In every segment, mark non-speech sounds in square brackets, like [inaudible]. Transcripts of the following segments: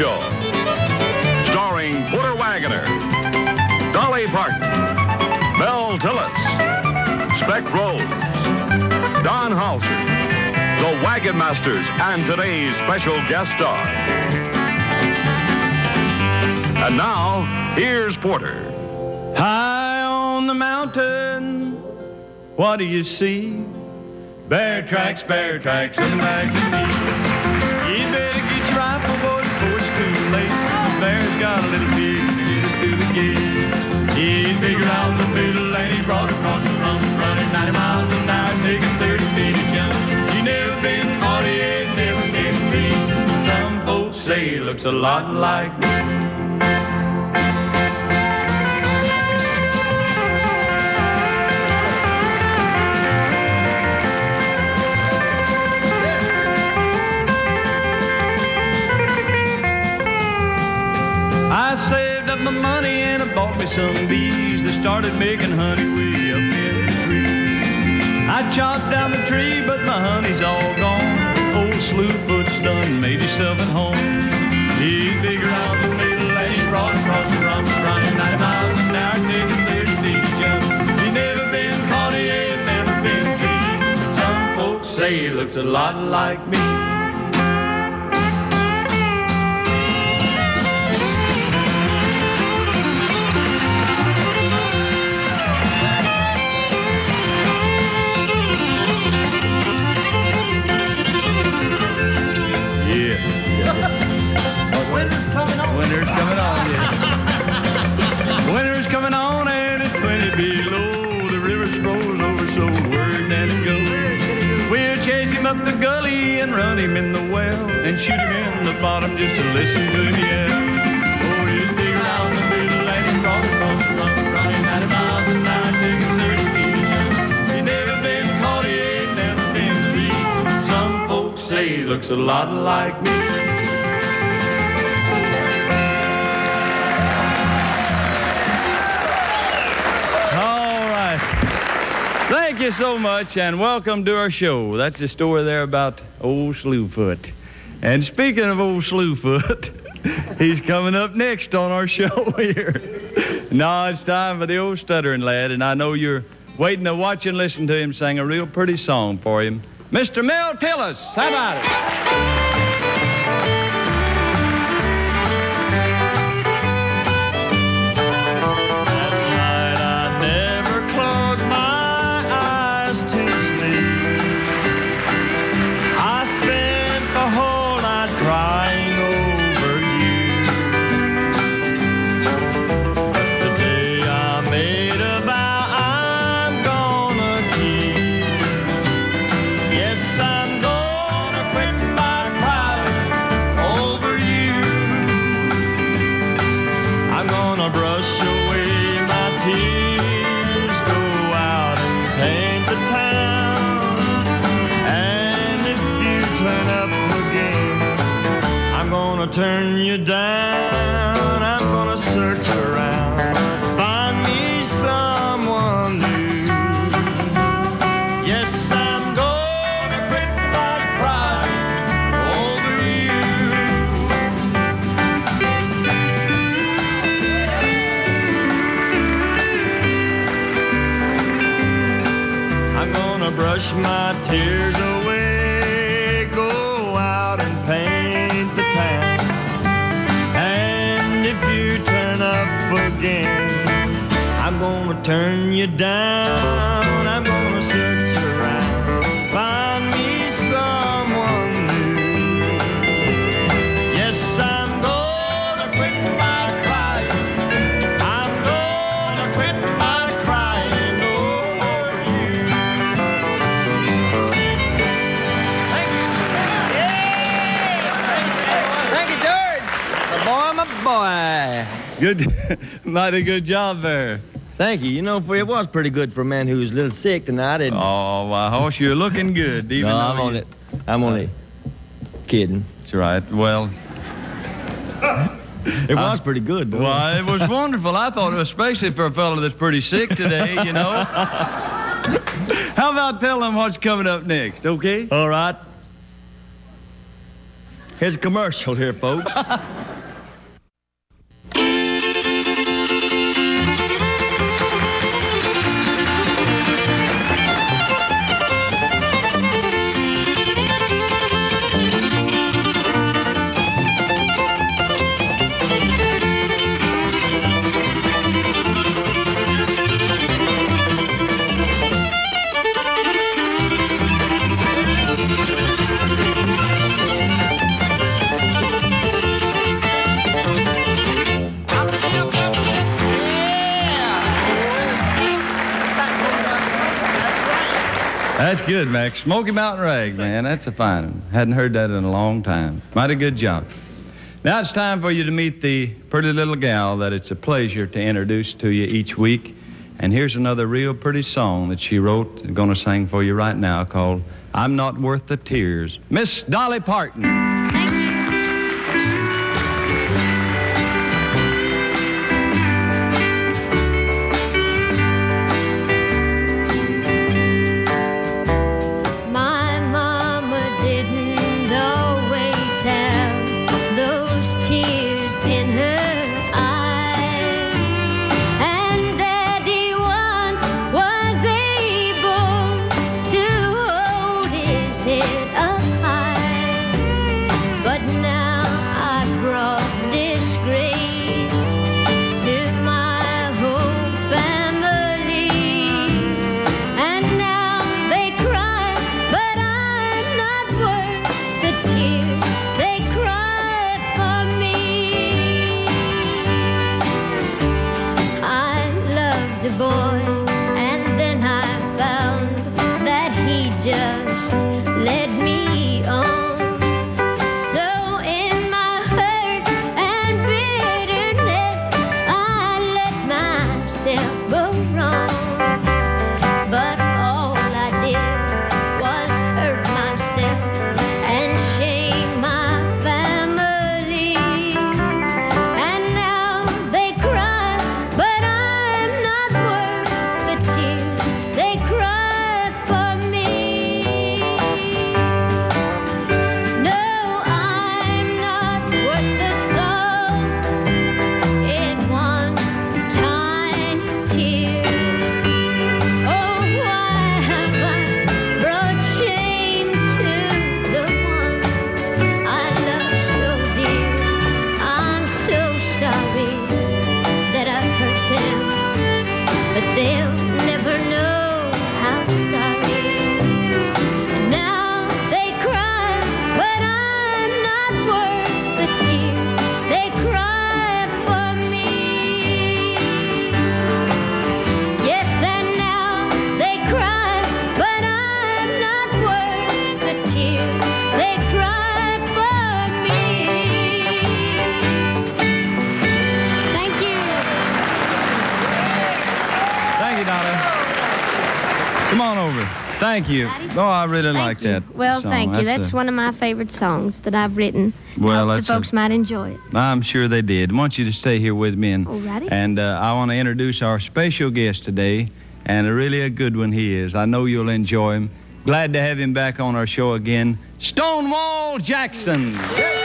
Show. Starring Porter Wagoner, Dolly Parton, Mel Tillis, Speck Rhodes, Don Howser, the Wagon Masters, and today's special guest star. And now, here's Porter. High on the mountain, what do you see? Bear tracks, bear tracks in the back brought across run, running 90 miles an hour, taking 30 feet a jump. You never been 48, never been three. Some folks say he looks a lot like me. I saved up my money and I bought me some bees that started making honey way up in the tree. I chopped down the tree, but my honey's all gone. Old Slewfoot's done made himself at home. Bigger out the middle and he's broad across the rump, running 90 miles an hour, taking 30 feet jump. He never been caught, he ain't never been treed. Some folks say he looks a lot like me. Shoot him in the bottom just to listen to him yell. Oh, the middle and across the run, running 90 miles an hour, taking 30 feet never been caught, he ain't never been. Some folks say looks a lot like me. All right. Thank you so much, and welcome to our show. That's the story there about old Slewfoot. And speaking of old Slewfoot, [laughs] he's coming up next on our show [laughs] here. now it's time for the old stuttering lad, and I know you're waiting to watch and listen to him sing a real pretty song for him. Mr. Mel Tillis, how about it? Turn you down. I'm gonna search around, find me someone new. Yes, I'm gonna quit my crying over you. I'm gonna brush my tears away, go out and paint again, I'm gonna turn you down. I'm gonna search around, find me someone new. Yes, I'm gonna quit my crying. I'm gonna quit my crying over you. Thank you, Yeah. Thank you, George. My boy, my boy. Good, [laughs] mighty good job there. Thank you. You know, for it was pretty good for a man who was a little sick tonight. And Oh, why, horse, you're looking good. Even no, I'm you- only, I'm only kidding. That's right. Well, It was pretty good, though. well, it was wonderful. I thought, especially for a fellow that's pretty sick today, you know. [laughs] How about telling them what's coming up next, okay? All right. Here's a commercial here, folks. [laughs] Smoky Mountain Rag, man. That's a fine one. Hadn't heard that in a long time. Mighty good job. Now it's time for you to meet the pretty little gal that it's a pleasure to introduce to you each week. And here's another real pretty song that she wrote, I'm going to sing for you right now, called I'm Not Worth the Tears. Miss Dolly Parton. You. Oh, I really Thank like you. that. Well, song. thank you. That's a- one of my favorite songs that I've written. Well, Hope that's the a- folks might enjoy it. I'm sure they did. I want you to stay here with me, and Alrighty. and uh, I want to introduce our special guest today, and a really a good one he is. I know you'll enjoy him. Glad to have him back on our show again, Stonewall Jackson. I've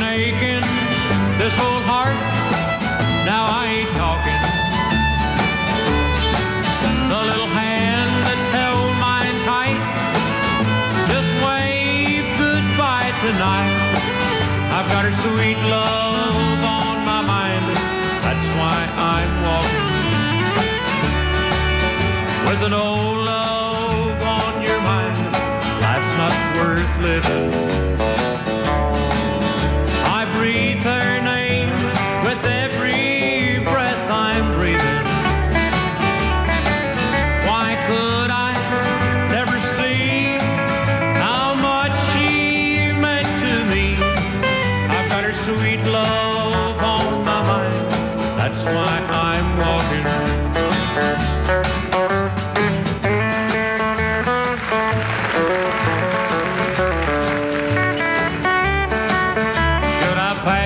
Ache in this old heart. Now I ain't talking. The little hand that held mine tight just waved goodbye tonight. I've got her sweet love on my mind. That's why I'm walking with an old love on your mind. Life's not worth living.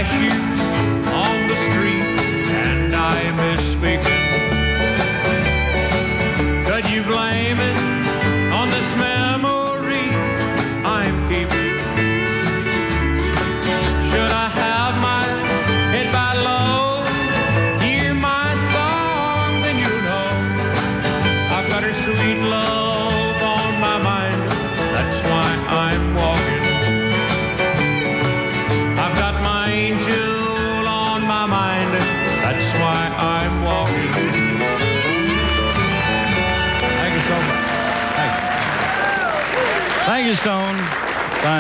parachute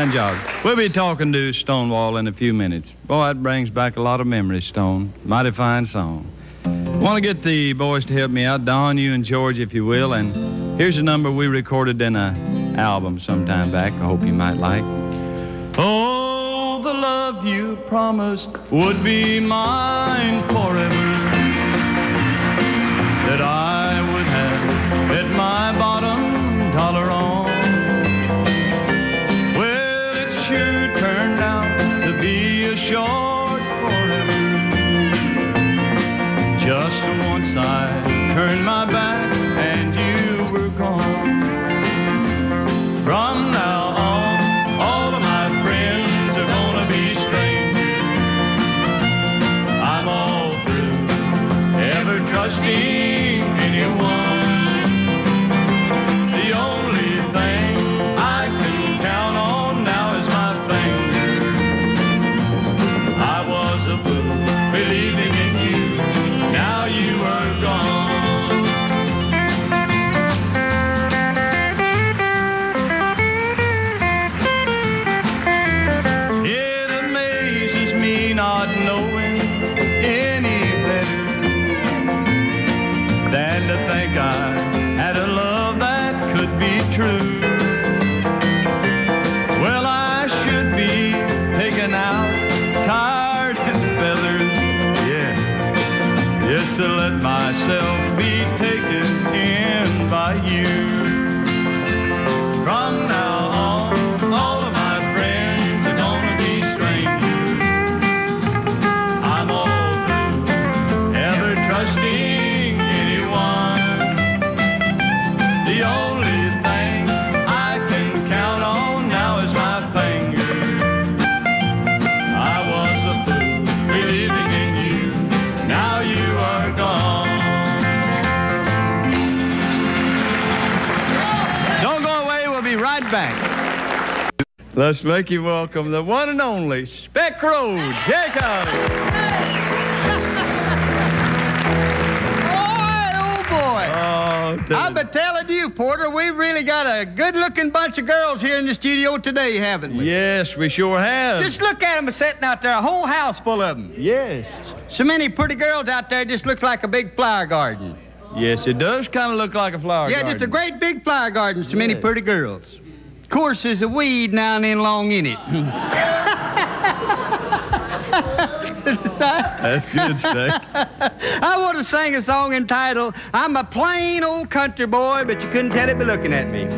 Fine job. We'll be talking to Stonewall in a few minutes. Boy, that brings back a lot of memories, Stone. Mighty fine song. Want to get the boys to help me out, Don, you and George, if you will. And here's a number we recorded in a album sometime back. I hope you might like. Oh, the love you promised would be mine forever. Back. Let's make you welcome the one and only Speck Rhodes, Jacob. Boy, oh boy. Oh, I've been telling you, Porter, we've really got a good-looking bunch of girls here in the studio today, haven't we? yes, we sure have. Just look at them sitting out there, a whole house full of them. yes. So many pretty girls out there just look like a big flower garden. Yes, it does kind of look like a flower yeah, garden. Yeah, just a great big flower garden, so many pretty girls. Of course, there's a weed now and then long in it. [laughs] That's good, Speck. I want to sing a song entitled I'm a plain old country boy, but you couldn't tell it by looking at me.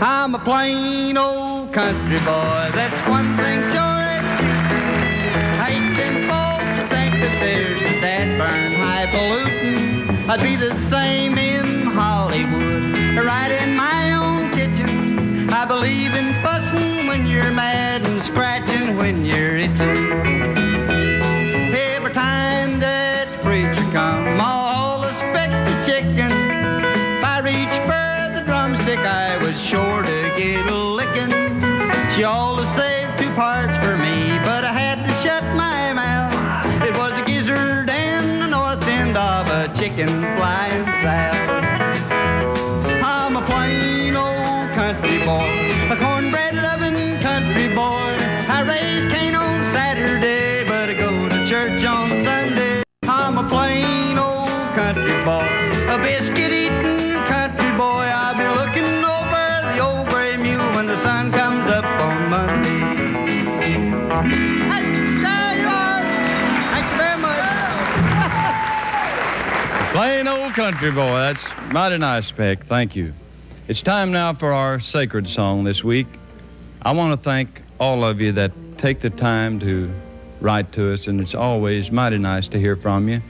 I'm a plain old country boy, that's one thing sure as shooting. Hate them folks to think that there's that burn highfalutin. I'd be the same in Hollywood, right in my own. I believe in fussing when you're mad and scratching when you're itching. Every time that preacher come, all expects the chicken. If I reach for the drumstick, I was sure to get a licking. She always saved two parts for me, but I had to shut my mouth. It was a gizzard and the north end of a chicken flying boy, a cornbread loving country boy. I raise cane on Saturday, but I go to church on Sunday. I'm a plain old country boy, a biscuit eating country boy. I'll be looking over the old gray mule when the sun comes up on Monday. Hey, there you are. Thank you very much. Plain old country boy. That's mighty nice, Speck. Thank you. It's time now for our sacred song this week. I want to thank all of you that take the time to write to us, and it's always mighty nice to hear from you.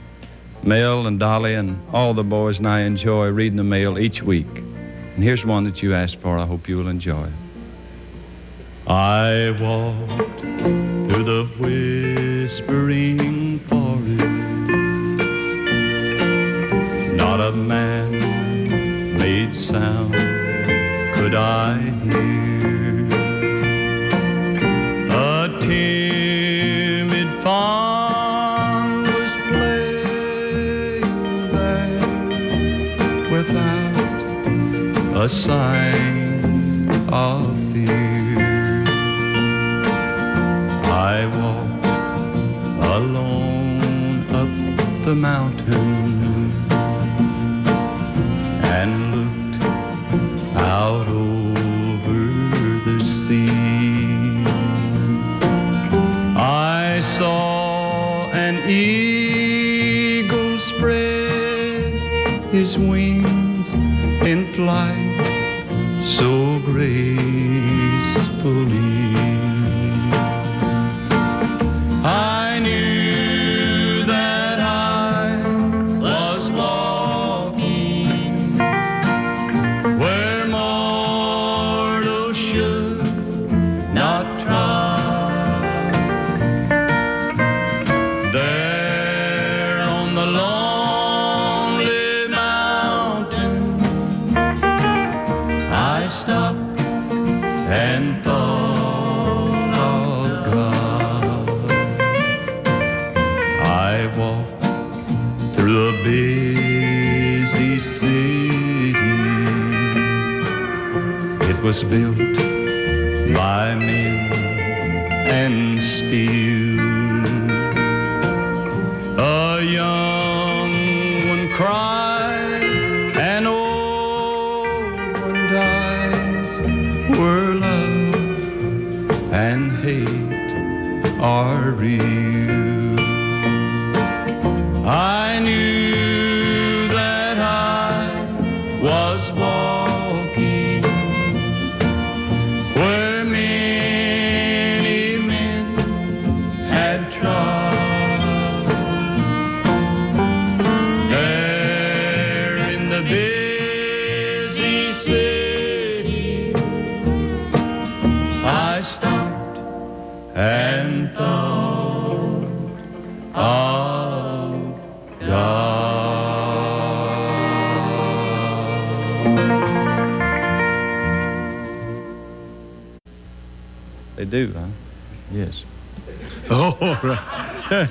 Mel and Dolly and all the boys and I enjoy reading the mail each week. And here's one that you asked for. I hope you will enjoy. I walked through the whispering forest. Not a man made sound could I hear. A timid fawn was playing there without a sign of fear. I walked alone up the mountain and looked out over the sea. I saw an eagle spread his wings was built by men and steel. And thought of God. They do, huh? Yes. [laughs] Oh, right.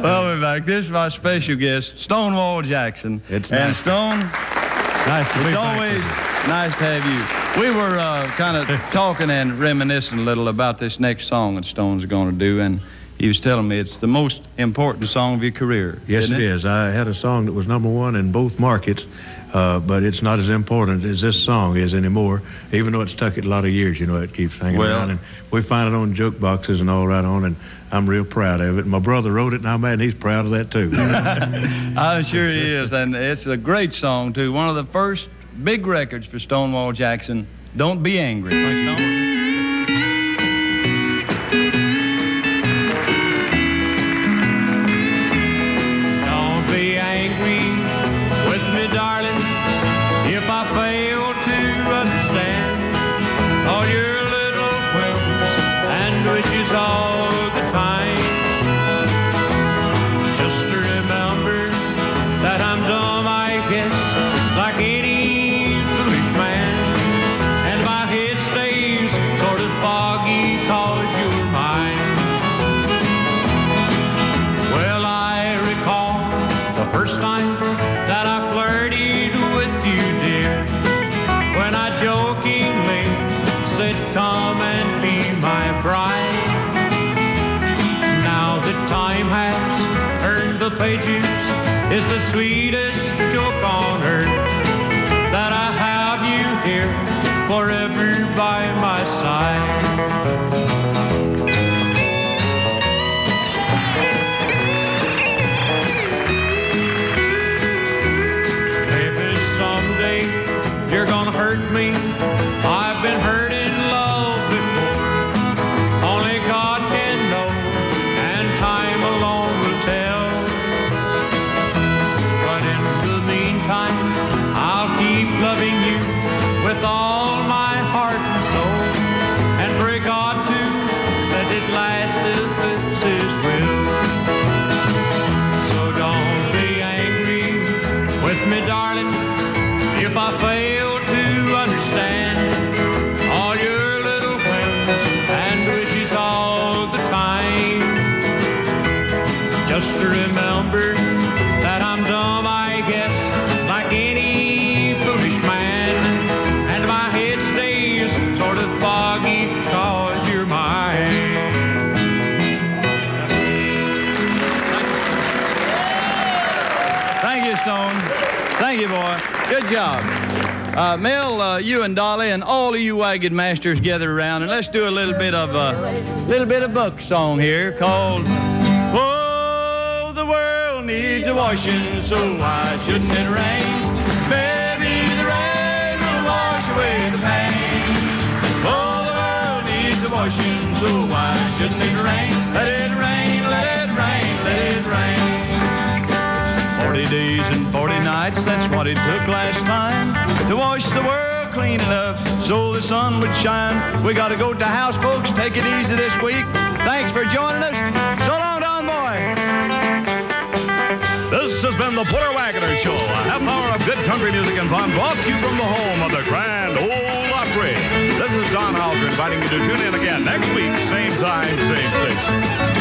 Well, we're back. This is my special guest, Stonewall Jackson. It's and nice. Stone, Nice to be it's always nice to have you. We were uh, kind of [laughs] talking and reminiscing a little about this next song that Stone's going to do, and he was telling me it's the most important song of your career. Yes, isn't it is. I had a song that was number one in both markets, uh, but it's not as important as this song is anymore. Even though it's stuck it a lot of years, you know, it keeps hanging Well- around, and we find it on joke boxes and all right on, and I'm real proud of it. My brother wrote it, and I'm mad, and he's proud of that too. [laughs] I'm sure he is, and it's a great song too. One of the first big records for Stonewall Jackson. Don't be angry. just remember that I'm dumb, I guess, like any foolish man. And my head stays sort of foggy cause you're mine. Thank you, Stone. Thank you, boy. Good job. Uh, Mel, uh, you and Dolly, and all of you wagon masters, gather around, and let's do a little bit of a uh, little bit of buck song here called washing, so why shouldn't it rain? Maybe the rain will wash away the pain. Oh, the world needs a washing, so why shouldn't it rain? Let it rain, let it rain, let it rain. Forty days and forty nights, that's what it took last time to wash the world clean enough so the sun would shine. We gotta go to house, folks. Take it easy this week. Thanks for joining us. So long, Don Boy. This has been the Porter Wagoner Show, a half hour of good country music and fun brought to you from the home of the Grand Ole Opry. This is Don Howser inviting you to tune in again next week, same time, same station.